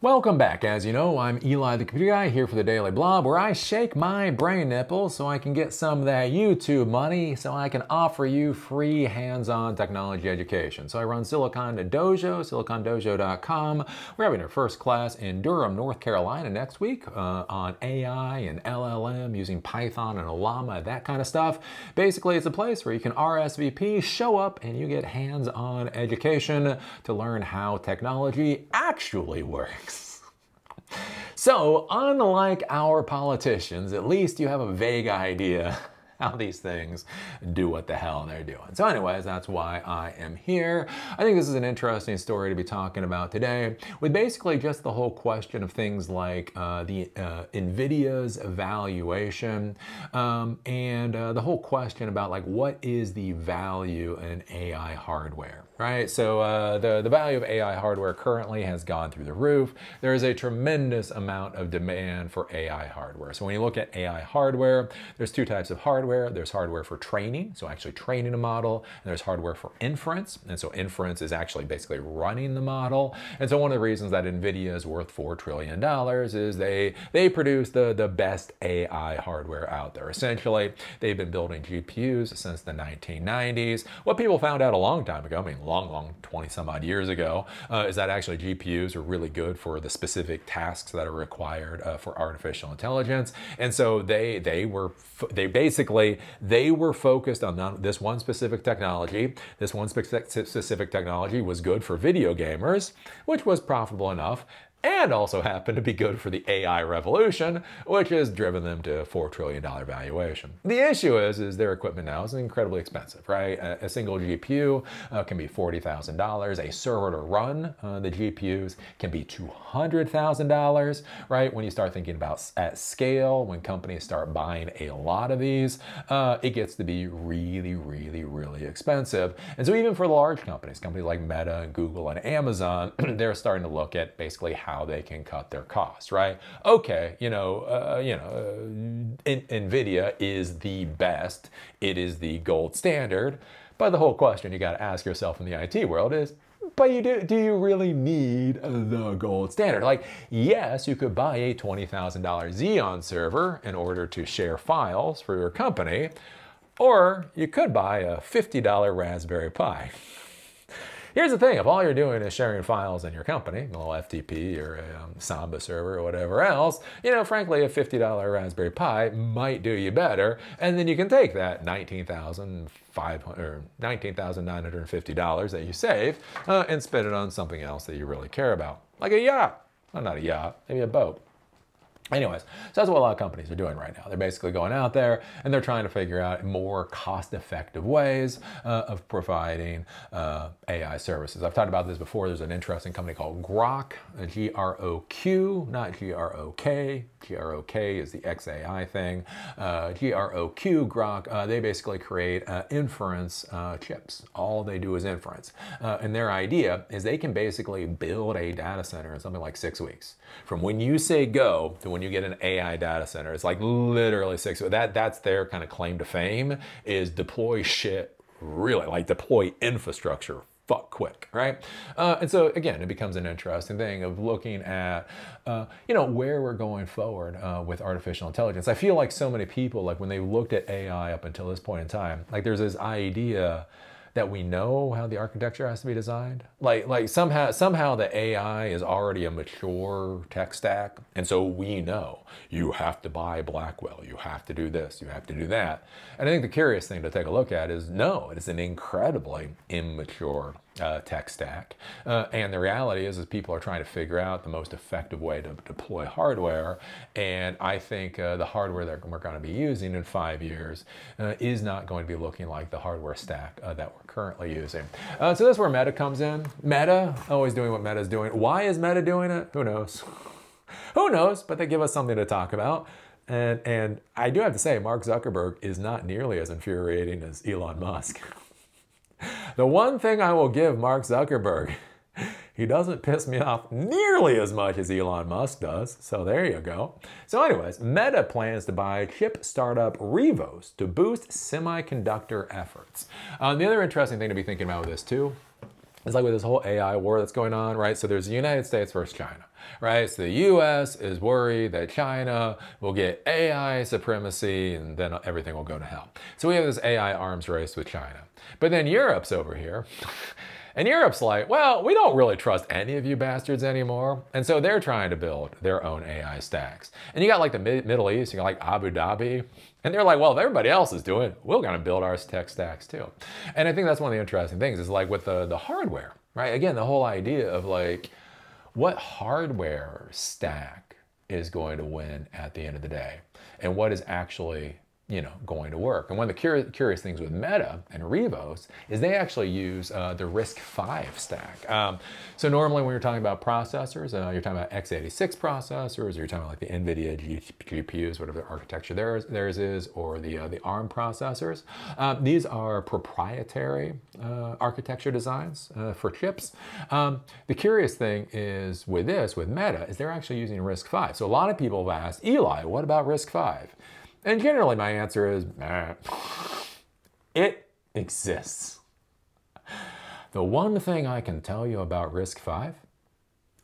Welcome back. As you know, I'm Eli the Computer Guy here for the Daily Blob, where I shake my brain nipples so I can get some of that YouTube money so I can offer you free hands-on technology education. So I run Silicon Dojo, silicondojo.com. We're having our first class in Durham, North Carolina next week uh, on AI and LLM using Python and Llama, that kind of stuff. Basically, it's a place where you can RSVP, show up, and you get hands-on education to learn how technology actually works. So, unlike our politicians, at least you have a vague idea how these things do what the hell they're doing. So anyways, that's why I am here. I think this is an interesting story to be talking about today with basically just the whole question of things like uh, the uh, NVIDIA's evaluation um, and uh, the whole question about like what is the value in AI hardware, right? So uh, the, the value of AI hardware currently has gone through the roof. There is a tremendous amount of demand for AI hardware. So when you look at AI hardware, there's two types of hardware there's hardware for training, so actually training a model, and there's hardware for inference, and so inference is actually basically running the model. And so one of the reasons that NVIDIA is worth $4 trillion is they, they produce the, the best AI hardware out there. Essentially, they've been building GPUs since the 1990s. What people found out a long time ago, I mean, long, long, 20 some odd years ago, uh, is that actually GPUs are really good for the specific tasks that are required uh, for artificial intelligence. And so they, they were, they basically they were focused on this one specific technology. This one specific technology was good for video gamers, which was profitable enough and also happen to be good for the AI revolution, which has driven them to a $4 trillion valuation. The issue is, is their equipment now is incredibly expensive, right? A, a single GPU uh, can be $40,000. A server to run uh, the GPUs can be $200,000, right? When you start thinking about at scale, when companies start buying a lot of these, uh, it gets to be really, really, really expensive. And so even for large companies, companies like Meta and Google and Amazon, they're starting to look at basically how they can cut their costs, right? Okay, you know, uh, you know, uh, NVIDIA is the best. It is the gold standard. But the whole question you got to ask yourself in the IT world is, but you do, do you really need the gold standard? Like, yes, you could buy a $20,000 Xeon server in order to share files for your company, or you could buy a $50 Raspberry Pi. Here's the thing, if all you're doing is sharing files in your company, a little FTP or a um, Samba server or whatever else, you know, frankly, a $50 Raspberry Pi might do you better. And then you can take that $19,500 $19,950 that you save uh, and spend it on something else that you really care about, like a yacht. Well, not a yacht, maybe a boat. Anyways, so that's what a lot of companies are doing right now. They're basically going out there and they're trying to figure out more cost-effective ways uh, of providing uh, AI services. I've talked about this before. There's an interesting company called Groq, G-R-O-Q, not G-R-O-K. G-R-O-K is the XAI thing. Uh, G-R-O-Q, Groq, uh, they basically create uh, inference uh, chips. All they do is inference. and their idea is they can basically build a data center in something like six weeks. From when you say go to when when you get an AI data center. It's like literally six. That that's their kind of claim to fame is deploy shit really like deploy infrastructure fuck quick, right? Uh, and so again, it becomes an interesting thing of looking at, uh, you know, where we're going forward uh, with artificial intelligence. I feel like so many people, like when they looked at AI up until this point in time, like there's this idea that we know how the architecture has to be designed. Like, like somehow, somehow the AI is already a mature tech stack. And so we know you have to buy Blackwell, you have to do this, you have to do that. And I think the curious thing to take a look at is no, it is an incredibly immature uh, tech stack. Uh, and the reality is, is people are trying to figure out the most effective way to deploy hardware. And I think uh, the hardware that we're going to be using in five years uh, is not going to be looking like the hardware stack uh, that we're currently using. Uh, so that's where Meta comes in. Meta, always doing what Meta is doing. Why is Meta doing it? Who knows? Who knows? But they give us something to talk about. And, and I do have to say, Mark Zuckerberg is not nearly as infuriating as Elon Musk. The one thing I will give Mark Zuckerberg, he doesn't piss me off nearly as much as Elon Musk does. So there you go. So anyways, Meta plans to buy chip startup Rivos to boost semiconductor efforts. Uh, the other interesting thing to be thinking about with this too it's like with this whole AI war that's going on, right? So there's the United States versus China, right? So the US is worried that China will get AI supremacy and then everything will go to hell. So we have this AI arms race with China. But then Europe's over here. And Europe's like, well, we don't really trust any of you bastards anymore. And so they're trying to build their own AI stacks. And you got like the Middle East, you got like Abu Dhabi. And they're like, well, if everybody else is doing it, we're to build our tech stacks too. And I think that's one of the interesting things is like with the, the hardware, right? Again, the whole idea of like, what hardware stack is going to win at the end of the day? And what is actually you know, going to work. And one of the curious, curious things with Meta and Rivos is they actually use uh, the RISC-V stack. Um, so normally when you're talking about processors, uh, you're talking about x86 processors, or you're talking about like the NVIDIA GPUs, whatever the architecture theirs, theirs is, or the, uh, the ARM processors. Um, these are proprietary uh, architecture designs uh, for chips. Um, the curious thing is with this, with Meta, is they're actually using RISC-V. So a lot of people have asked, Eli, what about RISC-V? And generally my answer is, nah. it exists. The one thing I can tell you about RISC-V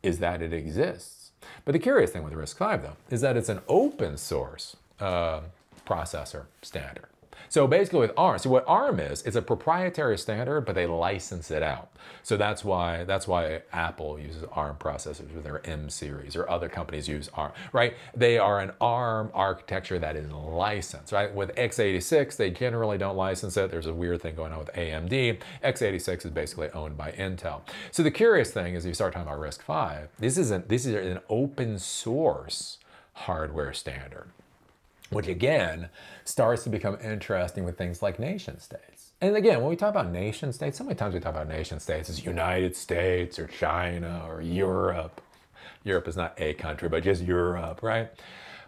is that it exists. But the curious thing with RISC-V, though, is that it's an open source uh, processor standard. So basically with ARM, so what ARM is, it's a proprietary standard, but they license it out. So that's why that's why Apple uses ARM processors with their M series, or other companies use ARM, right? They are an ARM architecture that is licensed, right? With x86, they generally don't license it. There's a weird thing going on with AMD. x86 is basically owned by Intel. So the curious thing is, you start talking about RISC-V, this isn't this is an open source hardware standard which again starts to become interesting with things like nation states. And again, when we talk about nation states, so many times we talk about nation states as United States or China or Europe. Europe is not a country, but just Europe, right?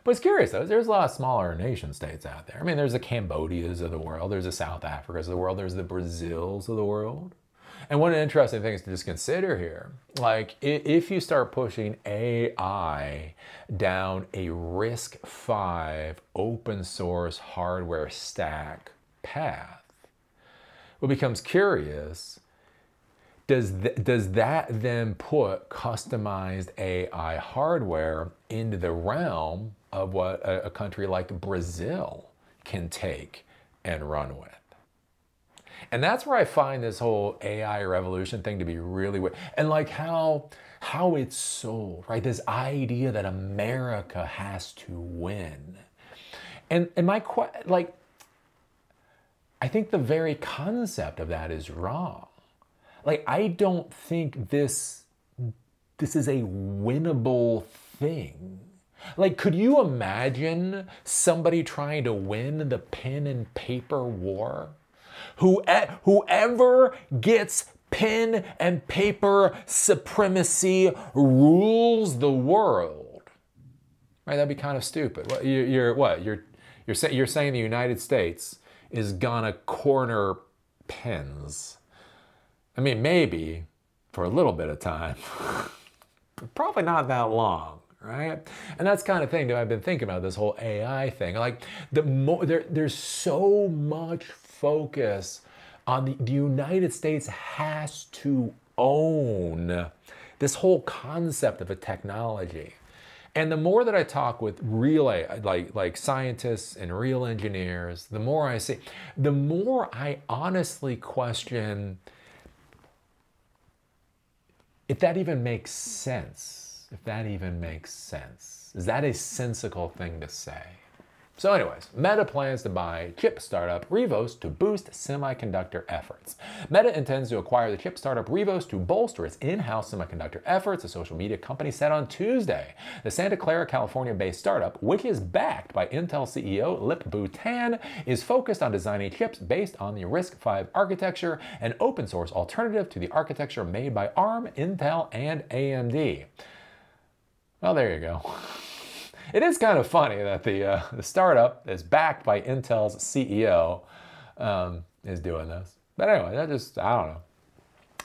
But it's curious though, there's a lot of smaller nation states out there. I mean, there's the Cambodias of the world, there's the South Africas of the world, there's the Brazils of the world. And one interesting things to just consider here, like if you start pushing AI down a RISC-V open source hardware stack path, what becomes curious does, th does that then put customized AI hardware into the realm of what a, a country like Brazil can take and run with? And that's where I find this whole AI revolution thing to be really weird. And like how how it's sold, right? This idea that America has to win. And and my like I think the very concept of that is wrong. Like I don't think this this is a winnable thing. Like, could you imagine somebody trying to win the pen and paper war? Whoever gets pen and paper supremacy rules the world. Right? That'd be kind of stupid. What, you're, you're what? You're you're, you're saying the United States is gonna corner pens. I mean, maybe for a little bit of time, but probably not that long right? And that's kind of thing that I've been thinking about this whole AI thing. Like the there, there's so much focus on the, the United States has to own this whole concept of a technology. And the more that I talk with real like like scientists and real engineers, the more I see, the more I honestly question if that even makes sense. If that even makes sense. Is that a sensical thing to say? So anyways, Meta plans to buy chip startup Rivos to boost semiconductor efforts. Meta intends to acquire the chip startup Rivos to bolster its in-house semiconductor efforts, a social media company said on Tuesday. The Santa Clara, California-based startup, which is backed by Intel CEO Lip-Bu is focused on designing chips based on the RISC-V architecture, an open source alternative to the architecture made by ARM, Intel, and AMD. Well, there you go. It is kind of funny that the, uh, the startup that's backed by Intel's CEO um, is doing this. But anyway, that just, I don't know.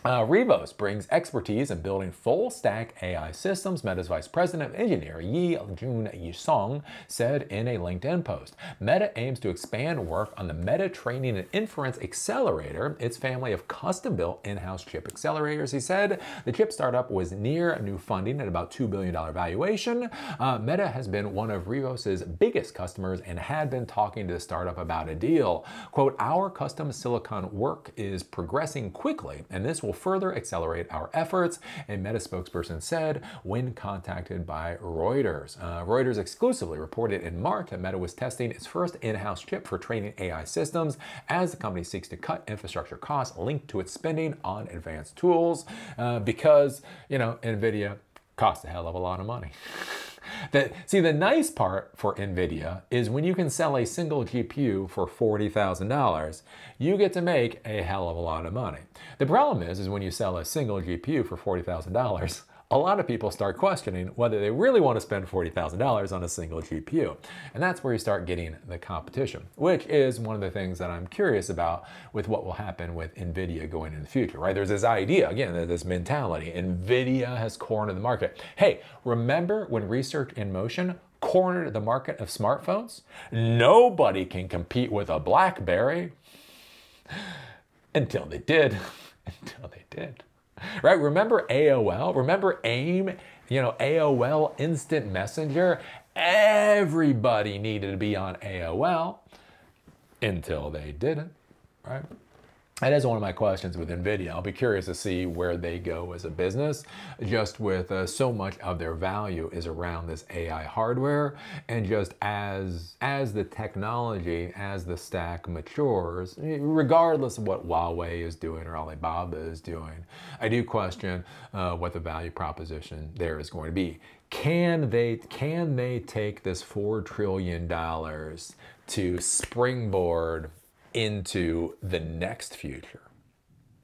Uh, Rivos brings expertise in building full stack AI systems, Meta's vice president of engineering Yi Jun Yisong said in a LinkedIn post. Meta aims to expand work on the Meta Training and Inference Accelerator, its family of custom built in house chip accelerators. He said the chip startup was near new funding at about $2 billion valuation. Uh, Meta has been one of Rivos' biggest customers and had been talking to the startup about a deal. Quote, Our custom silicon work is progressing quickly, and this will will further accelerate our efforts, a Meta spokesperson said when contacted by Reuters. Uh, Reuters exclusively reported in March that Meta was testing its first in-house chip for training AI systems as the company seeks to cut infrastructure costs linked to its spending on advanced tools uh, because, you know, NVIDIA costs a hell of a lot of money. See, the nice part for NVIDIA is when you can sell a single GPU for $40,000, you get to make a hell of a lot of money. The problem is, is when you sell a single GPU for $40,000, a lot of people start questioning whether they really want to spend $40,000 on a single GPU. And that's where you start getting the competition, which is one of the things that I'm curious about with what will happen with NVIDIA going in the future, right? There's this idea, again, this mentality. NVIDIA has cornered the market. Hey, remember when Research in Motion cornered the market of smartphones? Nobody can compete with a BlackBerry until they did. until they did right? Remember AOL? Remember AIM? You know, AOL Instant Messenger? Everybody needed to be on AOL until they didn't, right? That is one of my questions with NVIDIA. I'll be curious to see where they go as a business, just with uh, so much of their value is around this AI hardware. And just as, as the technology, as the stack matures, regardless of what Huawei is doing or Alibaba is doing, I do question uh, what the value proposition there is going to be. Can they, can they take this $4 trillion to springboard into the next future,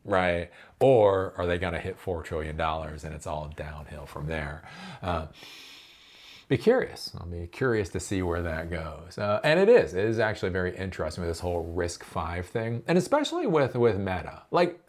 right? Or are they going to hit $4 trillion and it's all downhill from there? Uh, be curious. I'll be curious to see where that goes. Uh, and it is. It is actually very interesting with this whole RISC-V thing. And especially with, with Meta. Like,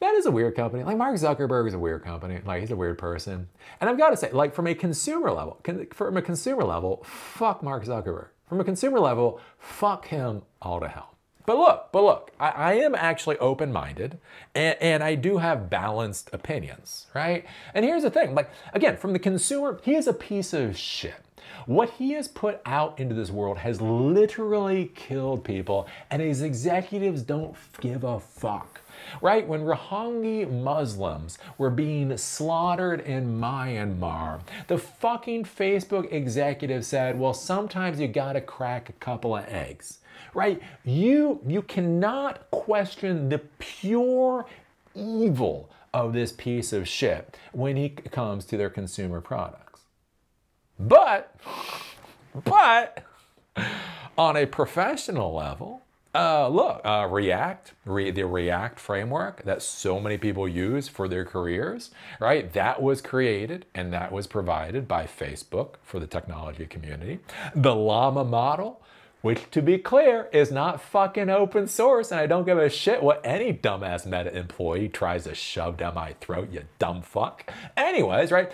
Meta's a weird company. Like, Mark Zuckerberg is a weird company. Like, he's a weird person. And I've got to say, like, from a consumer level, from a consumer level, fuck Mark Zuckerberg. From a consumer level, fuck him all to hell. But look, but look, I, I am actually open-minded and, and, I do have balanced opinions, right? And here's the thing, like, again, from the consumer, he is a piece of shit. What he has put out into this world has literally killed people and his executives don't give a fuck. Right? When Rohingya Muslims were being slaughtered in Myanmar, the fucking Facebook executive said, well, sometimes you gotta crack a couple of eggs right? You, you cannot question the pure evil of this piece of shit when it comes to their consumer products. But, but on a professional level, uh, look, uh, React, re the React framework that so many people use for their careers, right? That was created and that was provided by Facebook for the technology community. The Llama model which to be clear is not fucking open source and I don't give a shit what any dumbass meta employee tries to shove down my throat, you dumb fuck. Anyways, right,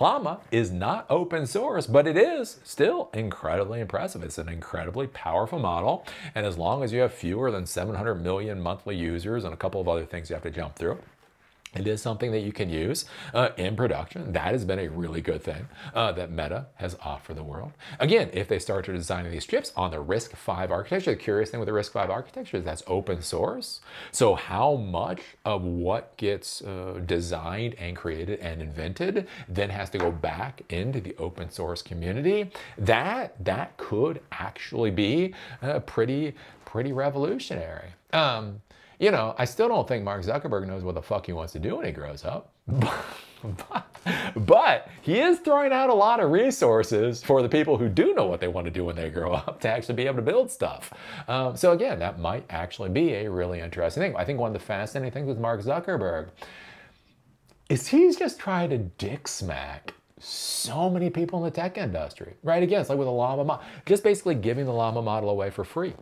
Llama is not open source, but it is still incredibly impressive. It's an incredibly powerful model and as long as you have fewer than 700 million monthly users and a couple of other things you have to jump through, it is something that you can use uh, in production. That has been a really good thing uh, that Meta has offered the world. Again, if they start to design these chips on the RISC-V architecture, the curious thing with the RISC-V architecture is that's open source. So how much of what gets uh, designed and created and invented then has to go back into the open source community? That that could actually be uh, pretty pretty revolutionary. Um, you know, I still don't think Mark Zuckerberg knows what the fuck he wants to do when he grows up. but, but he is throwing out a lot of resources for the people who do know what they want to do when they grow up to actually be able to build stuff. Um, so again, that might actually be a really interesting thing. I think one of the fascinating things with Mark Zuckerberg is he's just trying to dick smack so many people in the tech industry, right? Again, it's like with the Llama model, just basically giving the Llama model away for free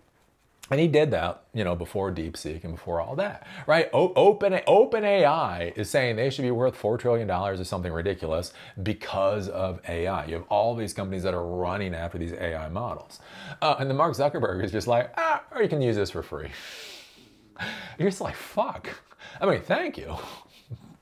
And he did that, you know, before DeepSeek and before all that, right? O- Open OpenAI is saying they should be worth four trillion dollars or something ridiculous because of AI. You have all these companies that are running after these AI models, uh, and then Mark Zuckerberg is just like, ah, or you can use this for free. You're just like, fuck. I mean, thank you.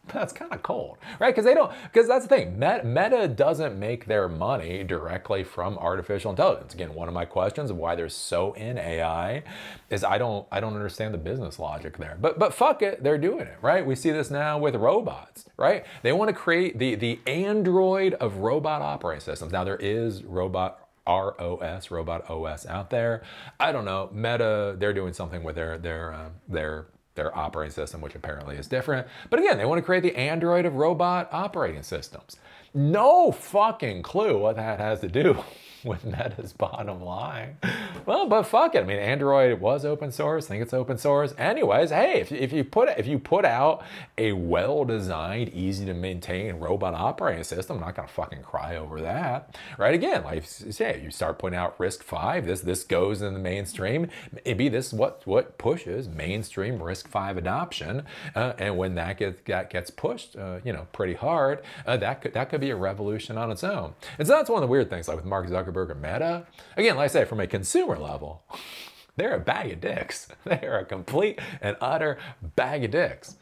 That's kind of cold, right? Because they don't, because that's the thing. Meta doesn't make their money directly from artificial intelligence. Again, one of my questions of why they're so in AI is I don't, I don't understand the business logic there. But, but fuck it, they're doing it, right? We see this now with robots, right? They want to create the the Android of robot operating systems. Now there is robot ROS, robot OS out there. I don't know. Meta, they're doing something with their their uh, their their operating system, which apparently is different. But again, they want to create the Android of robot operating systems. No fucking clue what that has to do with Meta's bottom line. Well, but fuck it. I mean, Android was open source. I think it's open source. Anyways, hey, if, if you put if you put out a well-designed, easy to maintain robot operating system, I'm not gonna fucking cry over that, right? Again, like say you start putting out RISC-V, this this goes in the mainstream. Maybe this is what what pushes mainstream RISC-V adoption, uh, and when that gets that gets pushed, uh, you know, pretty hard, uh, that could that could be a revolution on its own. And so that's one of the weird things, like with Mark Zuckerberg Zuckerberg Meta. Again, like I say, from a consumer level, they're a bag of dicks. They're a complete and utter bag of dicks.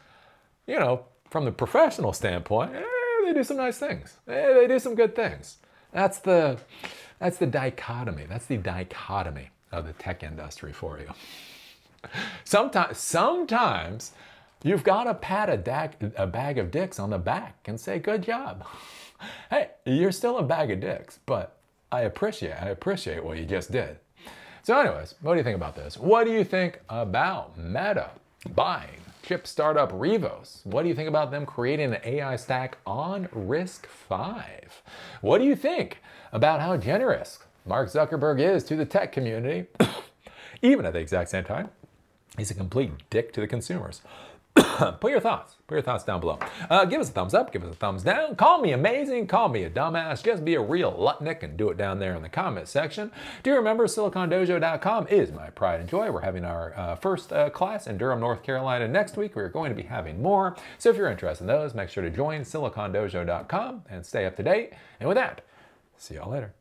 You know, from the professional standpoint, eh, they do some nice things. Eh, they do some good things. That's the that's the dichotomy. That's the dichotomy of the tech industry for you. Sometimes, sometimes you've got to pat a, a bag of dicks on the back and say, "Good job." Hey, you're still a bag of dicks, but I appreciate, I appreciate what you just did. So anyways, what do you think about this? What do you think about Meta buying chip startup Rivos? What do you think about them creating an AI stack on RISC-V? What do you think about how generous Mark Zuckerberg is to the tech community, even at the exact same time? He's a complete dick to the consumers. put your thoughts, put your thoughts down below. Uh, give us a thumbs up, give us a thumbs down. Call me amazing, call me a dumbass. Just be a real lutnick and do it down there in the comment section. Do you remember silicondojo.com is my pride and joy. We're having our uh, first uh, class in Durham, North Carolina next week. We're going to be having more. So if you're interested in those, make sure to join silicondojo.com and stay up to date. And with that, see y'all later.